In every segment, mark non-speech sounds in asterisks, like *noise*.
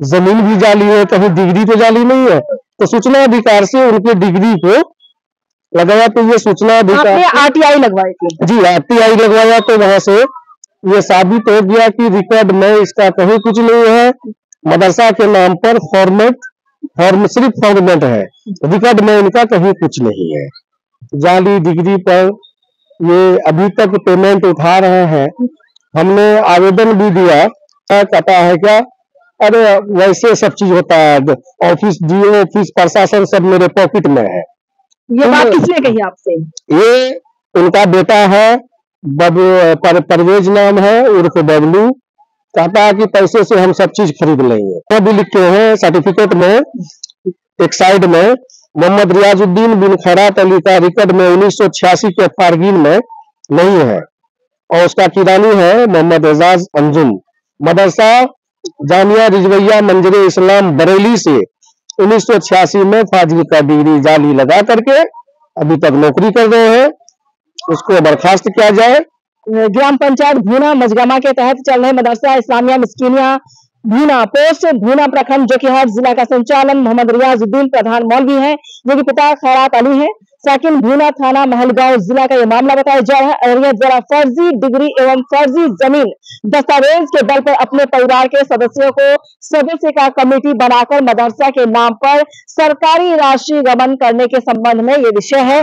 ज़मीन भी जाली है कहीं डिग्री तो जाली नहीं है तो सूचना अधिकार से उनके डिग्री को लगाया तो ये सूचना अधिकार आपने आरटीआई लगवाई थी। जी आरटीआई लगवाया तो वहाँ से ये साबित हो गया कि रिकॉर्ड में इसका कहीं कुछ नहीं है। मदरसा के नाम पर फॉर्मेट फॉर्म सिर्फ़ फॉर्मेट है। रिकॉर्ड में इनका कहीं कुछ नहीं है। जाली डिग्री पर ये अभी तक पेमेंट उठा रहे हैं। हमने आवेदन भी दिया कहता है क्या? अरे वैसे सब चीज़ होता है ऑफ़िस डीओ ऑफ़िस प्रशासन सब मेरे पॉकेट में है। ये बात तो- किसने कही आपसे? ये उनका बेटा है बब पर, परवेज नाम है उर्फ़ बबलू। कहता है कि पैसे से हम सब चीज़ खरीद लेंगे। वो भी लिखे हैं सर्टिफिकेट में एक साइड में मोहम्मद रियाजुद्दीन बिन खैरात अली का रिकॉर्ड में 1986 के फारगीन में नहीं है। और उसका किरानी है मोहम्मद एजाज अंजुम। मदरसा जामिया रिजवैया मंजर इस्लाम बरेली से 1986 में फाजिल का डिग्री जाली लगा करके अभी तक नौकरी कर रहे हैं। उसको बर्खास्त किया जाए। ग्राम पंचायत भूना मजगमा के तहत चल रहे मदरसा इस्लामिया मिस्किनिया भूना पोस्ट भूना प्रखंड जो कि हर जिला का संचालन मोहम्मद रियाजुद्दीन प्रधान मौलवी हैं, जो कि पिता खैरात अली हैं। सेकंड भूना थाना महलगांव जिला का यह मामला बताया जा रहा है। यह द्वारा फर्जी डिग्री एवं फर्जी ज़मीन दस्तावेज़ के बल पर अपने परिवार के सदस्यों को सदस्य का कमेटी बनाकर मदरसा के नाम पर सरकारी राशि गमन करने के संबंध में ये विषय है।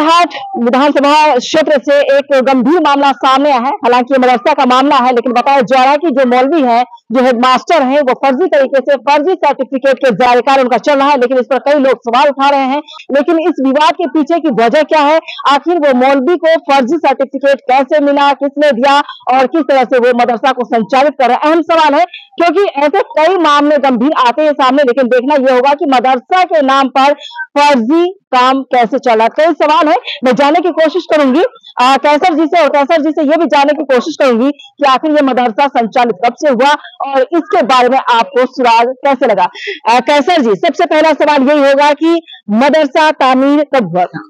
हाट विधानसभा क्षेत्र से एक गंभीर मामला सामने आया है। हालाँकि मदरसा का मामला है, लेकिन बताया जा रहा है की जो मौलवी है, जो हेडमास्टर है, वो फर्जी तरीके से फर्जी सर्टिफिकेट के जारी उनका चल रहा है, लेकिन इस पर कई लोग सवाल उठा रहे हैं। लेकिन इस विवाद के पीछे की वजह क्या है? आखिर वो मौलवी को फर्जी सर्टिफिकेट कैसे मिला? किसने दिया? और किस तरह से वो मदरसा को संचालित कर रहे हैं? अहम सवाल है, क्योंकि ऐसे कई मामले गंभीर आते हैं सामने, लेकिन देखना यह होगा कि मदरसा के नाम पर फर्जी काम कैसे चला? कई सवाल है मैं जानने की कोशिश करूँगी। आ, कैसर जी से और कैसर जी से ये भी जानने की कोशिश करूँगी कि आखिर ये मदरसा संचालित कब से हुआ और इसके बारे में आपको सुराग कैसे लगा? आ, कैसर जी सबसे पहला सवाल यही होगा कि मदरसा तामीर कब हुआ था?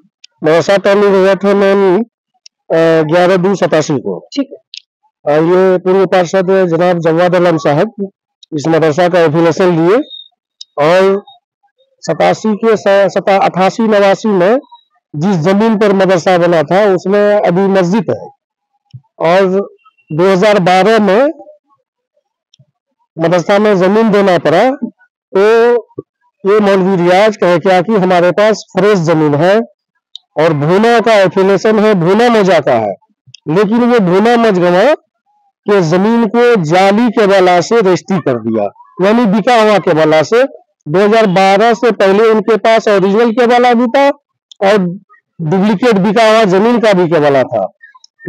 मदरसा तामीर हुआ था मैम ग्यारह दो सतासी को। ठीक है। और ये पूर्व पार्षद जनाब जवाद आलम साहब इस मदरसा का एफिलेशन लिए और सतासी के सता, अठासी नवासी में जिस ज़मीन पर मदरसा बना था, उसमें अभी मस्जिद है। और 2012 में मदरसा में ज़मीन देना पड़ा तो ये मौलवी रियाज कहे क्या कि हमारे पास फ्रेश ज़मीन है और भूना का एफिलेशन है, भूना मौजा का है। लेकिन वो भूना मजगवा के ज़मीन को जाली के बला से रजिस्ट्री कर दिया, यानी बिका हुआ के बला से 2012 से पहले उनके पास ओरिजिनल के वाला भी था और डुप्लीकेट बिका हुआ ज़मीन का भी केवला था।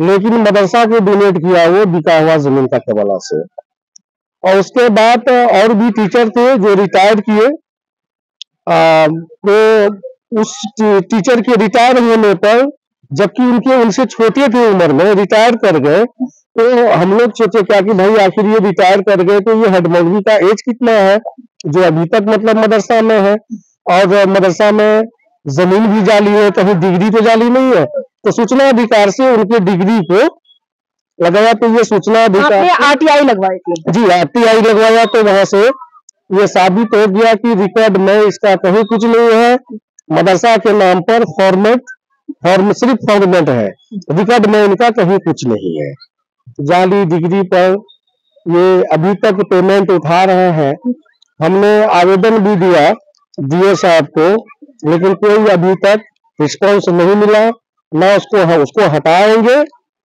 लेकिन मदरसा को डोनेट किया वो बिका हुआ ज़मीन का केवला से। और उसके बाद और भी टीचर थे जो रिटायर किए। तो उस टीचर के रिटायर होने पर जबकि उनके, उनसे छोटे थे उम्र में रिटायर कर गए तो हम लोग सोचे क्या कि भाई आखिर ये रिटायर कर गए तो ये हेड का एज कितना है? जो अभी तक मतलब मदरसा में है और मदरसा में ज़मीन भी जाली है कहीं डिग्री तो जाली नहीं है तो सूचना अधिकार से उनके डिग्री को लगाया तो ये सूचना अधिकार आरटीआई लगवाई थी। जी आरटीआई लगवाया तो वहाँ से ये साबित हो गया कि रिकॉर्ड में इसका कहीं कुछ नहीं है। मदरसा के नाम पर फॉर्मेट फॉर्म सिर्फ़ फॉर्मेट है। रिकॉर्ड में इनका कहीं कुछ नहीं है। जाली डिग्री पर ये अभी तक पेमेंट उठा रहे हैं। हमने आवेदन भी दिया डीओ साहब को लेकिन कोई अभी तक रिस्पॉन्स नहीं मिला। ना उसको हाँ, उसको हटाएँगे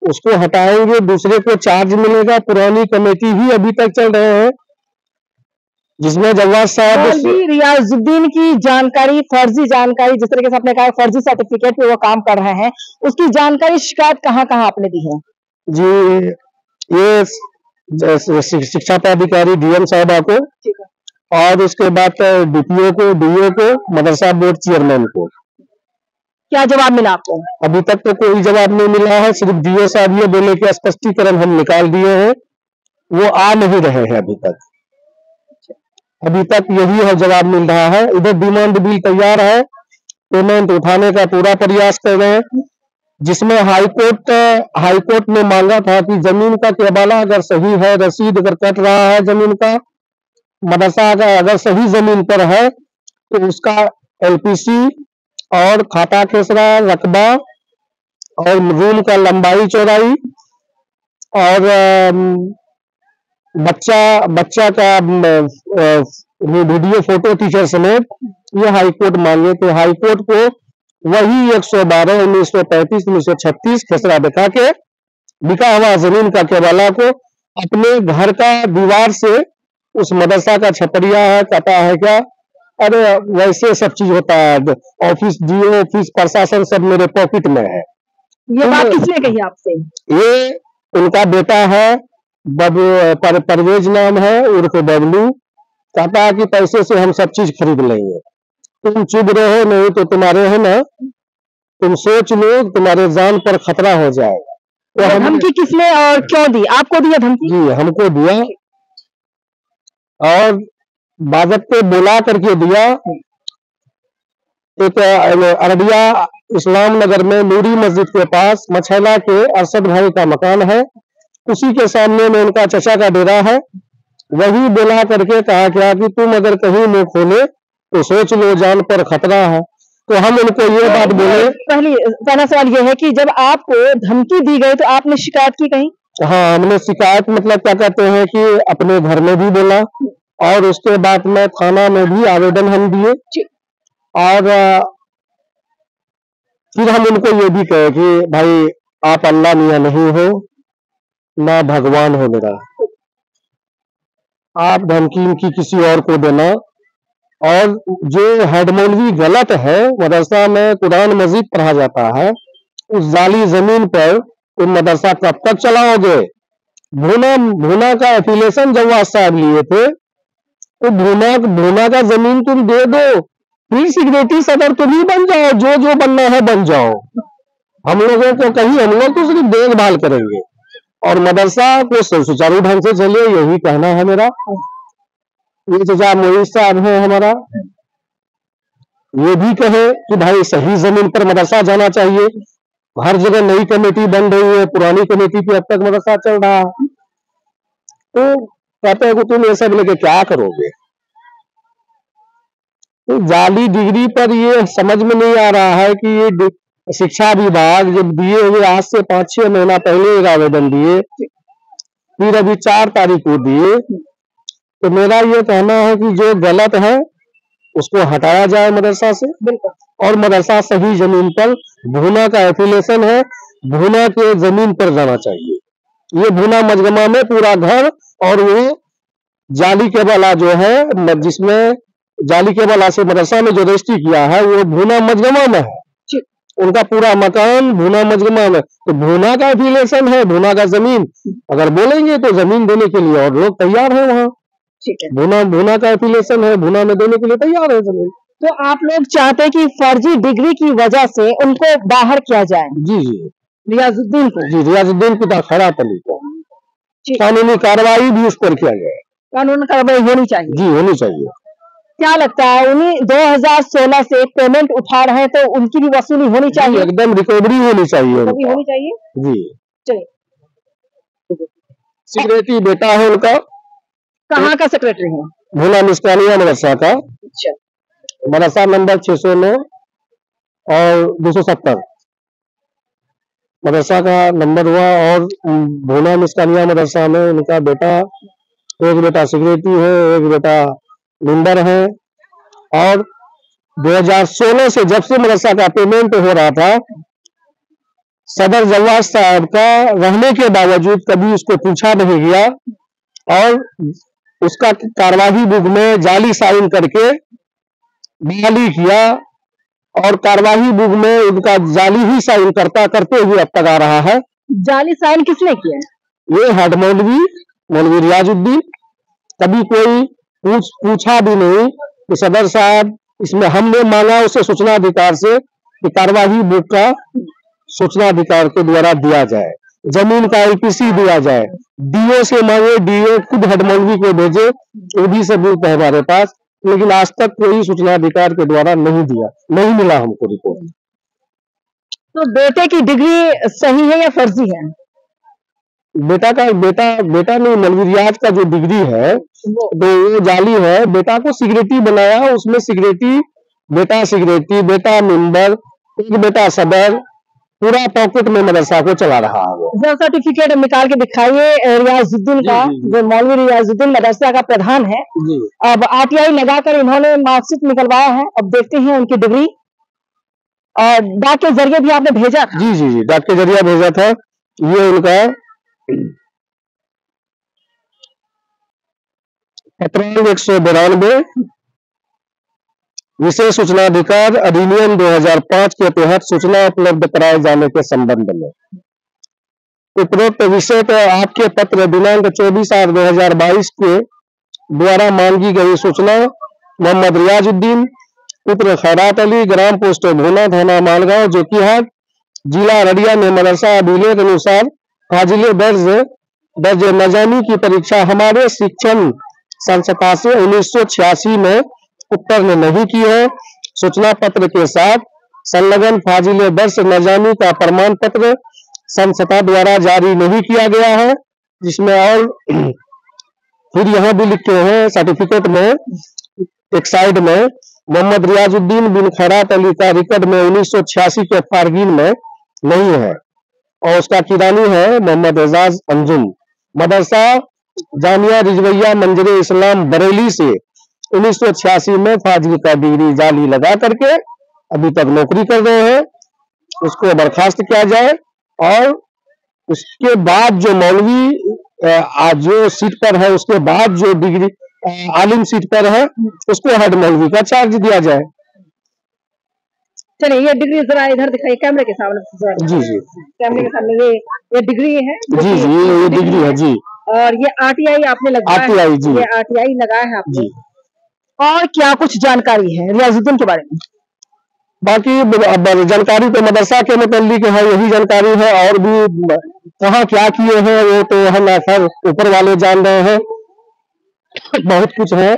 उसको हटाएँगे दूसरे को चार्ज मिलेगा। पुरानी कमेटी ही अभी तक चल रहे हैं जिसमें जवाब साहब रियाजुद्दीन की जानकारी फर्जी जानकारी जिस तरीके से आपने कहा फर्जी सर्टिफिकेट पे वो काम कर रहे हैं उसकी जानकारी शिकायत कहाँ कहाँ आपने दी है? जी ये शिक्षा पदाधिकारी डीएम साहबा को और उसके बाद डीपीओ को डीओ को मदरसा बोर्ड चेयरमैन को। क्या जवाब मिला आपको? अभी तक तो कोई जवाब नहीं मिला है सिर्फ़ डीओ साहब ये बोले के स्पष्टीकरण हम निकाल दिए हैं वो आ नहीं रहे हैं अभी तक। अभी तक यही है जवाब मिल रहा है। इधर डिमांड बिल तैयार है पेमेंट उठाने का पूरा प्रयास कर रहे हैं जिसमें हाईकोर्ट हाईकोर्ट ने मांगा था कि ज़मीन का केबाला अगर सही है रसीद अगर कट रहा है ज़मीन का मदरसा अगर सही ज़मीन पर है तो उसका एलपीसी और खाता खेसरा, रकबा और रूम का लंबाई चौड़ाई और बच्चा बच्चा का वीडियो फ़ोटो टीचर समेत ये हाई कोर्ट मांगे। तो हाई कोर्ट को वही 112 1935 1936 खेसरा दिखा के, बिका हुआ ज़मीन का केवाला को अपने घर का दीवार से उस मदरसा का छपरिया है कटा है क्या? अरे वैसे सब चीज़ होता है ऑफ़िस डीओ ऑफ़िस प्रशासन सब मेरे पॉकेट में है। ये बात किसने कही आपसे? ये उनका बेटा है बब पर, परवेज नाम है उर्फ़ बबलू। कहता है कि पैसे से हम सब चीज़ खरीद लेंगे। तुम चुप रहो नहीं तो तुम्हारे है ना? तुम सोच लो तुम्हारे जान पर खतरा हो जाएगा। तो हम धमकी किसने और क्यों दी? आपको दिया धमकी? जी हमको दिया। और बाजत पे बुला करके दिया एक अरबिया इस्लाम नगर में नूरी मस्जिद के पास मछैला के अरशद भाई का मकान है। उसी के सामने में उनका चचा का डेरा है। वही बुला करके कहा गया कि तुम अगर कहीं मुँह खोले तो सोच लो जान पर खतरा है। तो हम उनको ये बात बोले। पहली पहला सवाल ये है कि जब आपको धमकी दी गई तो आपने शिकायत की कहीं? हाँ हमने शिकायत मतलब क्या कहते हैं कि अपने घर में भी बोला। और उसके बाद में थाना में भी आवेदन हम दिए। और फिर हम उनको ये भी कहे कि भाई आप अल्लाह मियाँ नहीं हो ना भगवान हो मेरा। आप धमकी की किसी और को देना। और जो हेड मौलवी गलत है मदरसा में कुरान मजीद पढ़ा जाता है उस जाली ज़मीन पर तुम मदरसा कब तक चलाओगे? भूना भूना का एफिलेशन जवाब साहब लिए थे। तो भूना भूना का ज़मीन तुम दे दो। फिर सिक्योरिटी सदर तुम ही बन जाओ, जो जो बनना है बन जाओ। हम लोगों को कहीं, हम लोग तो सिर्फ़ देखभाल करेंगे। और मदरसा को सुचारू ढंग से चले यही कहना है मेरा। मोहित साहब है हमारा, ये भी कहे कि भाई सही ज़मीन पर मदरसा जाना चाहिए। हर जगह नई कमेटी बन रही है, पुरानी कमेटी पे अब तक मदरसा चल रहा है। तो कहते हैं कि तुम ये सब लेके क्या करोगे? तो जाली डिग्री पर ये समझ में नहीं आ रहा है कि ये शिक्षा विभाग जब दिए हुए आज से पाँच छह महीना पहले एक आवेदन दिए फिर अभी चार तारीख को दिए तो मेरा ये कहना है कि जो गलत है उसको हटाया जाए मदरसा से। और मदरसा सही ज़मीन पर भूना का एफिलेशन है भूना के ज़मीन पर जाना चाहिए। ये भूना मजगमा में पूरा घर और वो जाली के वाला जो है जिसमें जाली के वाला से मदरसा में जो रजिस्ट्री किया है वो भूना मजगमा में है। उनका पूरा मकान भूना मजगमा में। तो भूना का एफिलेशन है भूना का ज़मीन। अगर बोलेंगे तो ज़मीन देने के लिए और लोग तैयार है वहाँ। ठीक है। भूना भूना का एफिलेशन है भूना में देने के लिए तैयार है ज़मीन। तो आप लोग चाहते हैं कि फर्जी डिग्री की वजह से उनको बाहर किया जाए? जी जी। रियाजुद्दीन को? जी रियाजुद्दीन पिता खड़ा तली को। कानूनी कार्रवाई भी उस पर किया जाए कानून कार्रवाई होनी चाहिए। जी होनी चाहिए। क्या लगता है उन्हीं 2016 से पेमेंट उठा रहे हैं तो उनकी भी वसूली होनी चाहिए? एकदम रिकवरी होनी चाहिए होनी चाहिए? जी। चलिए। सिक्योरिटी बेटा है उनका। कहाँ का सेक्रेटरी है? भोला मिस्कानिया मदरसा का। अच्छा। मदरसा नंबर 609 और 270 मदरसा का नंबर हुआ और भोला मिस्कानिया मदरसा में उनका बेटा, एक बेटा सिक्योरिटी है, एक बेटा मेंबर है। और 2016 से जब से मदरसा का पेमेंट हो रहा था, सदर जवाब साहब का रहने के बावजूद कभी उसको पूछा नहीं गया और उसका कार्यवाही बुक में जाली साइन करके बहाली किया और कार्यवाही बुक में उनका जाली ही साइन करता करते हुए अब तक आ रहा है। जाली साइन किसने किया ये हेड मौलवी मौलवी रियाजुद्दीन। कभी कोई पूछ पूछा भी नहीं कि सदर साहब इसमें हमने मांगा उसे सूचना अधिकार से कि कार्यवाही बुक का सूचना अधिकार के द्वारा दिया जाए। ज़मीन का एलपीसी दिया जाए। डीओ से मांगे डीओ खुद हेड मौलवी को भेजे वो भी सबूत है हमारे पास। लेकिन आज तक कोई सूचना अधिकार के द्वारा नहीं दिया नहीं मिला हमको रिपोर्ट तो बेटे की डिग्री सही है या फर्जी है? बेटा का बेटा बेटा ने मौलवी रियाज का जो डिग्री है वो तो वो जाली है बेटा को सिगरेटी बनाया उसमें सिगरेटी बेटा सिगरेटी बेटा मेंबर एक बेटा सदर पूरा पॉकेट में मदरसा को चला रहा है वो। सर्टिफिकेट निकाल के दिखाइए रियाजुद्दीन का जी, जी। जो। मौलवी रियाजुद्दीन मदरसा का प्रधान है। अब आरटीआई लगाकर इन्होंने मार्कशीट निकलवाया है। अब देखते हैं उनकी डिग्री। और डाक के ज़रिए भी आपने भेजा था। जी जी जी डाक के ज़रिया भेजा था। ये उनका पत्रांग एक सौ बिरानवे विशेष सूचना अधिकार अधिनियम 2005 के तहत सूचना उपलब्ध कराए जाने के संबंध में। उपरोक्त विषय पर आपके पत्र दिनांक 24 आठ 2022 के द्वारा मांगी गई सूचना, मोहम्मद रियाजुद्दीन पुत्र खैरात अली, ग्राम पोस्ट भोना थाना मालगांव जो की हाट जिला अररिया में मदरसा अभिलेख अनुसार फाजिले दर्ज दर्ज नजामी की परीक्षा हमारे शिक्षण संस्था से उन्नीस सौ छियासी में उत्तीर्ण नहीं की है सूचना पत्र के साथ संलग्न फाजिले दर्ज नजामी का प्रमाण पत्र संस्था द्वारा जारी नहीं किया गया है, जिसमें और *clears throat* फिर यहाँ भी लिखे हैं सर्टिफिकेट में, एक साइड में, मोहम्मद रियाजुद्दीन बिन खैरात अली का रिकॉर्ड में 1986 के फारगिन में नहीं है। और उसका किरानी है मोहम्मद एजाज अंजुम। मदरसा जामिया रिजवैया मंजर इस्लाम बरेली से 1986 में फाजिल का डिग्री जाली लगा करके अभी तक नौकरी कर रहे हैं। उसको बर्खास्त किया जाए और उसके बाद जो मौलवी आज जो सीट पर है उसके बाद जो डिग्री आलिम सीट पर है उसको हेड मौलवी का चार्ज दिया जाए। चलिए ये डिग्री जरा इधर दिखाइए कैमरे के सामने जी जी। कैमरे के सामने ये ये डिग्री है। जी जी ये डिग्री है जी। और ये आरटीआई आपने है। RTI जी। ये आरटीआई लगाया है आपने। और क्या कुछ जानकारी है रियाजुद्दीन के बारे में? बाकी जानकारी तो मदरसा के मुतलिक है यही जानकारी है और भी कहाँ क्या किए हैं वो तो हम खैर ऊपर वाले जान रहे हैं। बहुत कुछ है।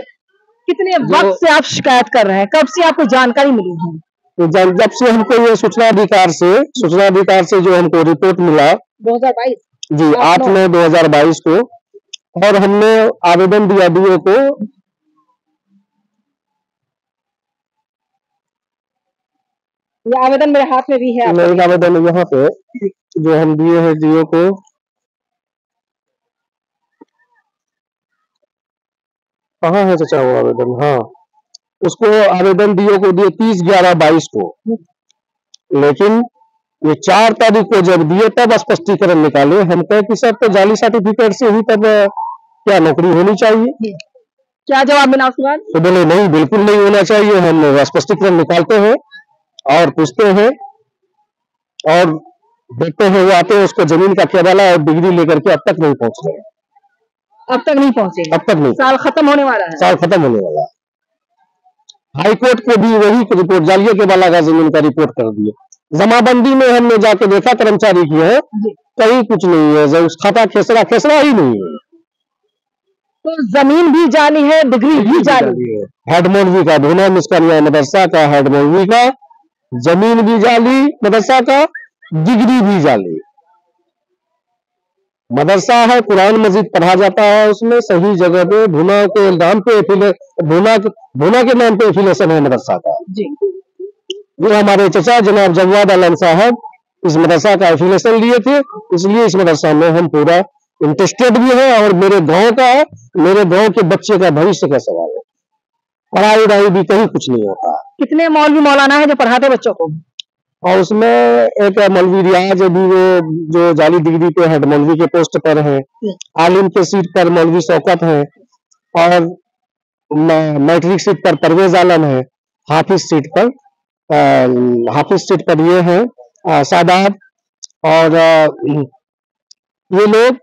कितने वक्त से आप शिकायत कर रहे हैं? कब से आपको जानकारी मिली है? तो जब जब से हमको ये सूचना अधिकार से सूचना अधिकार से जो हमको रिपोर्ट मिला। 2022 जी आठ हज़ार बाईस को। और हमने आवेदन दिया डीओ को ये आवेदन मेरे हाथ में भी है। मेरे आवेदन यहाँ पे जो हम दिए हैं डीओ को। कहाँ है चाचा वो आवेदन? हाँ। उसको आवेदन डीओ को दिए तीस ग्यारह बाईस को। लेकिन ये चार तारीख को जब दिए तब स्पष्टीकरण निकाले। हम कहे कि सर तो जाली सर्टिफिकेट से ही तब क्या नौकरी होनी चाहिए? क्या जवाब मिला उसके बाद? तो बोले नहीं बिल्कुल नहीं होना चाहिए। हम स्पष्टीकरण निकालते हैं। और पूछते हैं और देखते हैं वो आते हैं उसको ज़मीन का केवला और डिग्री लेकर के अब तक नहीं पहुँच रहे अब तक नहीं पहुँचे। अब तक नहीं। साल खत्म होने वाला है। साल खत्म होने वाला है। हाई कोर्ट को भी वही रिपोर्ट जालिया के वाला का ज़मीन का रिपोर्ट कर दिए जमाबंदी में हमने जाके देखा कर्मचारी की है। कहीं कुछ नहीं है उस खाता खेसरा खेसरा ही नहीं है। तो ज़मीन भी जानी है डिग्री भी जानी है। हेड मौलवी का धोना मिसकानिया मदरसा का हेड मौलवी का ज़मीन भी जाली मदरसा का डिग्री भी जाली। मदरसा है कुरान मस्जिद पढ़ा जाता है उसमें सही जगह पे भुना के नाम पे भुना के भुना के नाम पे एफिलेशन है मदरसा का। जी। ये हमारे चचा जनाब जवाद आलम साहब इस मदरसा का एफिलेशन लिए थे इसलिए इस मदरसा में हम पूरा इंटरेस्टेड भी है और मेरे गाँव का मेरे गाँव के बच्चे का भविष्य का सवाल है। पढ़ाई वढ़ाई भी कहीं कुछ नहीं होता। कितने मौलवी मौलाना है जो पढ़ाते बच्चों को? और उसमें एक मौलवी रियाज अभी वो जो जाली डिग्री पे हेड मौलवी के पोस्ट पर है। आलिम के सीट पर मौलवी शौकत है। और मैट्रिक सीट पर परवेज आलम है। हाफिज सीट पर हाफिज सीट पर ये है सादाब। और अ, ये लोग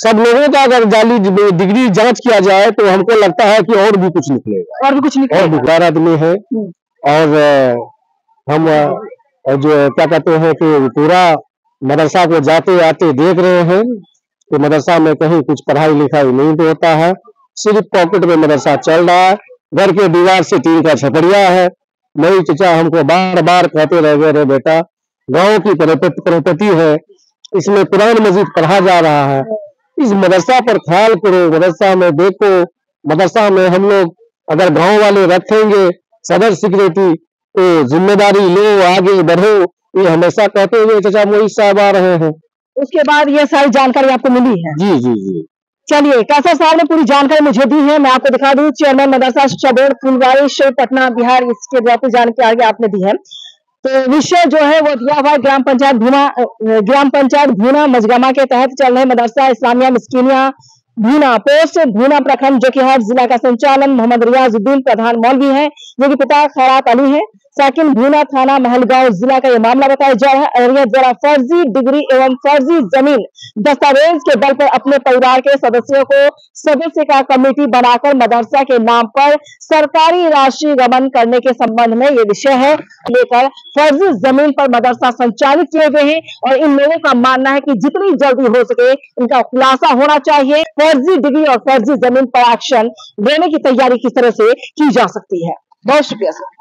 सब लोगों का अगर जाली डिग्री जाँच किया जाए तो हमको लगता है कि और भी कुछ निकलेगा। और भी कुछ और निकलेगा बेकार आदमी है। और हम जो क्या कहते हैं कि पूरा मदरसा को जाते आते देख रहे हैं कि मदरसा में कहीं कुछ पढ़ाई लिखाई नहीं होता है। सिर्फ़ पॉकेट में मदरसा चल रहा है। घर के दीवार से टीन का छपड़िया है। नहीं चचा हमको बार बार कहते रह गए रे बेटा गाँव की प्रॉपर्टी है। इसमें कुरान मजीद पढ़ा जा रहा है। इस मदरसा पर ख्याल करो मदरसा में देखो। मदरसा में हम लोग अगर गाँव वाले रखेंगे सदर सिक्योरिटी तो ज़िम्मेदारी लो आगे बढ़ो। ये हमेशा कहते हुए चचा मोहित साहब आ रहे हैं। उसके बाद ये सारी जानकारी आपको मिली है। जी जी जी। चलिए कैसर साहब ने पूरी जानकारी मुझे दी है। मैं आपको दिखा दूँ चेयरमैन मदरसा शिक्षा बोर्ड फुलवारी पटना बिहार इसके द्वारा जानकारी आपने दी है। तो विषय जो है वो दिया हुआ ग्राम पंचायत भूना ग्राम पंचायत भूना मजगमा के तहत चल रहे मदरसा, इस्लामिया, मिस्किनिया, भूना पोस्ट, भूना प्रखंड जो कि हर जिला का संचालन मोहम्मद रियाजुद्दीन प्रधान मौलवी है, जो कि पिता खैरात अली हैं। साकिन भूना थाना महलगांव जिला का यह मामला बताया जा रहा है और यह द्वारा फर्जी डिग्री एवं फर्जी ज़मीन दस्तावेज़ के बल पर अपने परिवार के सदस्यों को सदस्य का कमेटी बनाकर मदरसा के नाम पर सरकारी राशि गमन करने के संबंध में ये विषय है, लेकर फर्जी ज़मीन पर मदरसा संचालित किए गए हैं और इन लोगों का मानना है कि जितनी जल्दी हो सके इनका खुलासा होना चाहिए। फर्जी डिग्री और फर्जी ज़मीन पर एक्शन लेने की तैयारी किस तरह से की जा सकती है? बहुत शुक्रिया, सर।